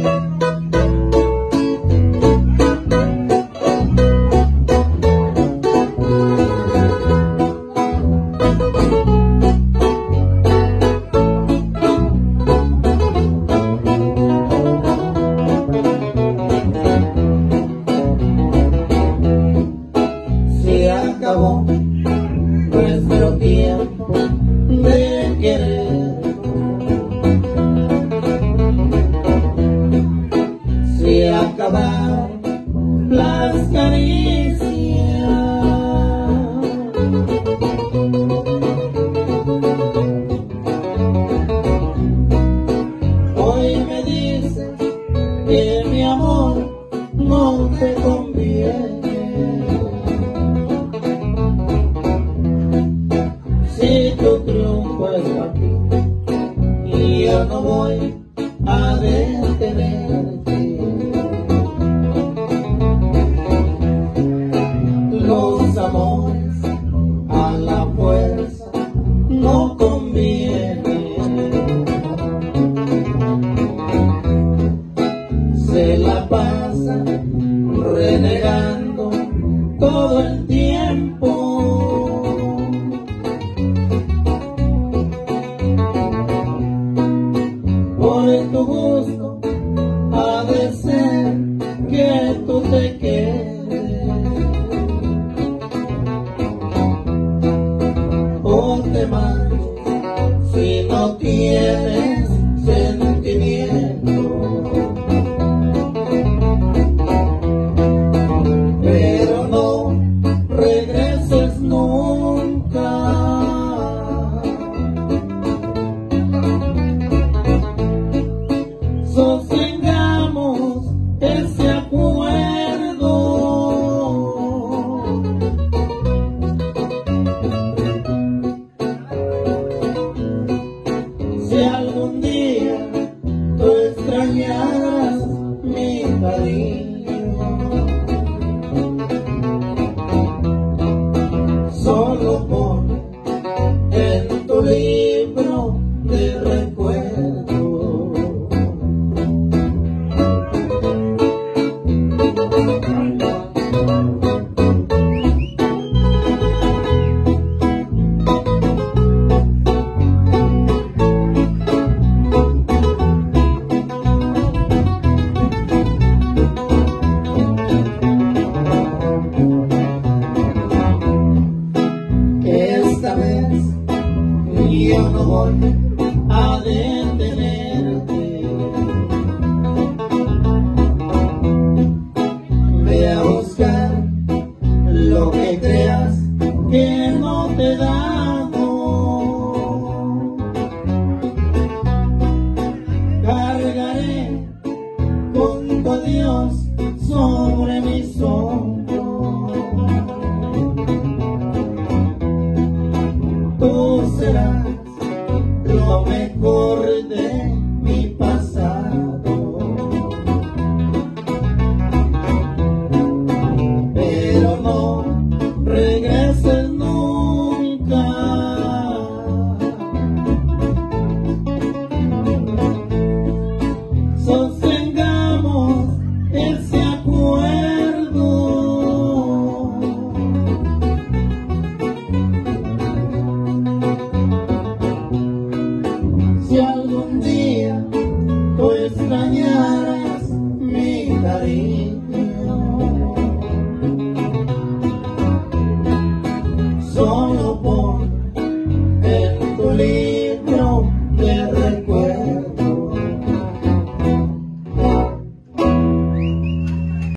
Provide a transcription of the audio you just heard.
Se las caricias. Hoy me dices que mi amor no te conviene. Si tu triunfo es para ti y yo no voy a detenerte. Amores a la fuerza no convienen. Se la pasa renegando todo el tiempo. por tu gusto si no tienes yo no voy a detenerte. Ve a buscar lo que creas que no te dado. Cargaré junto a Dios sobre mis hombros. tú serás lo mejor de Mm-hmm.